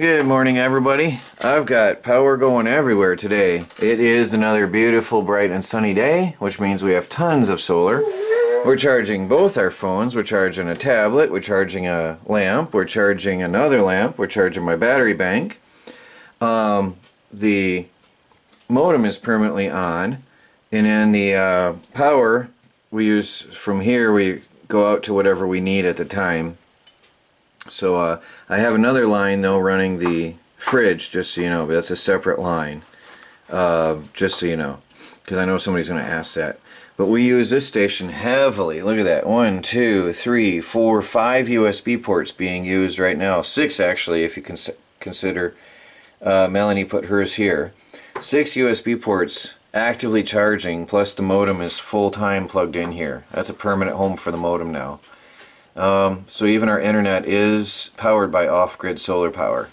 Good morning everybody. I've got power going everywhere today. It is another beautiful bright and sunny day, which means we have tons of solar. We're charging both our phones. We're charging a tablet, we're charging a lamp, we're charging another lamp, we're charging my battery bank. Um, the modem is permanently on and then the uh, power we use from here we go out to whatever we need at the time so uh, I have another line though running the fridge just so you know but that's a separate line uh, just so you know because I know somebody's going to ask that. But we use this station heavily. Look at that. One two three four five USB ports being used right now. Six actually if you cons consider uh, Melanie put hers here. Six USB ports actively charging plus the modem is full-time plugged in here. That's a permanent home for the modem now um, so even our internet is powered by off-grid solar power.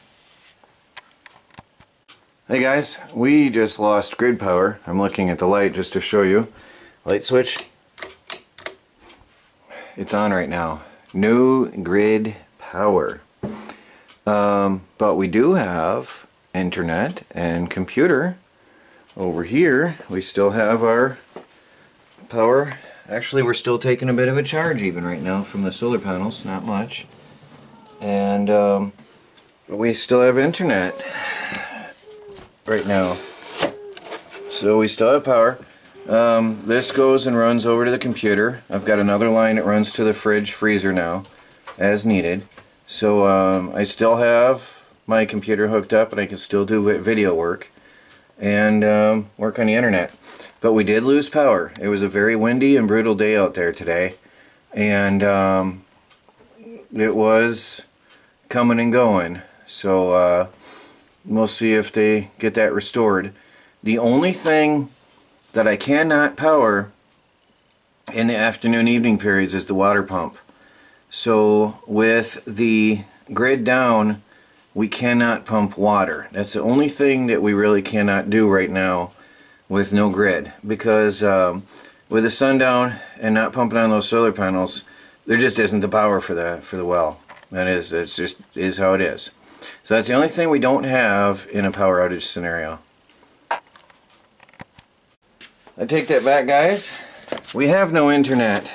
Hey guys. We just lost grid power. I'm looking at the light just to show you. Light switch. It's on right now. No grid power. Um, but we do have internet and computer over here. We still have our power actually we're still taking a bit of a charge even right now from the solar panels not much. And um, we still have internet right now. So we still have power. Um, this goes and runs over to the computer. I've got another line that runs to the fridge freezer now as needed. So um, I still have my computer hooked up and I can still do video work and um, work on the internet. But we did lose power. It was a very windy and brutal day out there today. And um, it was coming and going. So uh, we'll see if they get that restored. The only thing that I cannot power in the afternoon evening periods is the water pump. So with the grid down, we cannot pump water. That's the only thing that we really cannot do right now with no grid because um, with the sun down and not pumping on those solar panels there just isn't the power for the for the well. That is it's just is how it is. So that's the only thing we don't have in a power outage scenario. I take that back guys. We have no internet.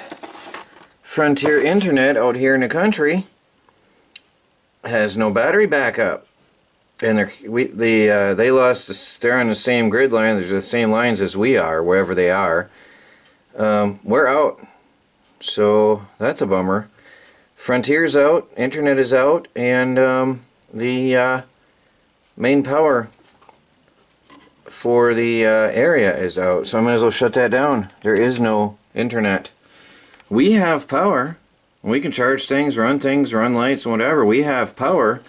Frontier internet out here in the country has no battery backup. And they're, we, the, uh, they lost, the, they're on the same grid line, there's the same lines as we are, wherever they are. Um, we're out. So that's a bummer. Frontier's out, internet is out, and um, the uh, main power for the uh, area is out. So I might as well shut that down. There is no internet. We have power. We can charge things, run things, run lights, whatever. We have power,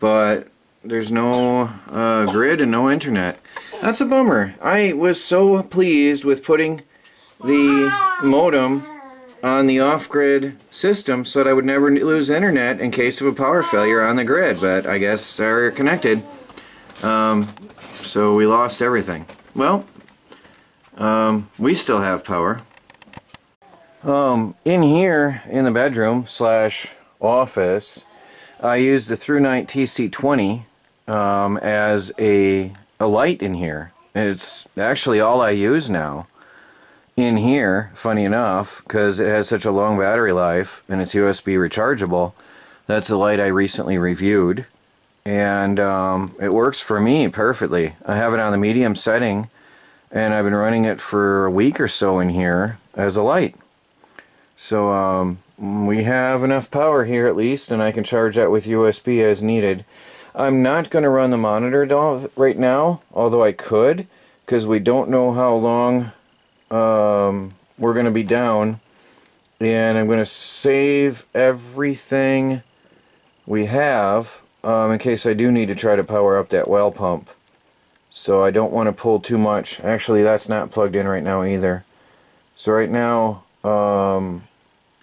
but there's no uh, grid and no internet. That's a bummer. I was so pleased with putting the modem on the off-grid system so that I would never lose internet in case of a power failure on the grid, but I guess they're connected. Um, so we lost everything. Well, um, we still have power. Um, in here, in the bedroom slash office, I use the ThruNite TC20 um, as a, a light in here. It's actually all I use now in here, funny enough, because it has such a long battery life and it's USB rechargeable. That's the light I recently reviewed and um, it works for me perfectly. I have it on the medium setting and I've been running it for a week or so in here as a light. So um, we have enough power here at least, and I can charge that with USB as needed. I'm not going to run the monitor right now, although I could, because we don't know how long um, we're going to be down. And I'm going to save everything we have um, in case I do need to try to power up that well pump. So I don't want to pull too much. Actually, that's not plugged in right now either. So right now, um,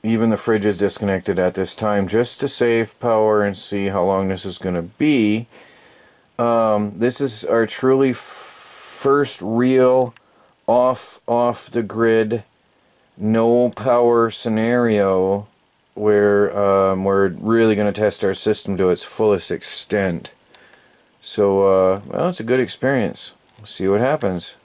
even the fridge is disconnected at this time just to save power and see how long this is going to be. Um, this is our truly first real off off the grid no power scenario where um, we're really going to test our system to its fullest extent. So, uh, well, it's a good experience. We'll see what happens.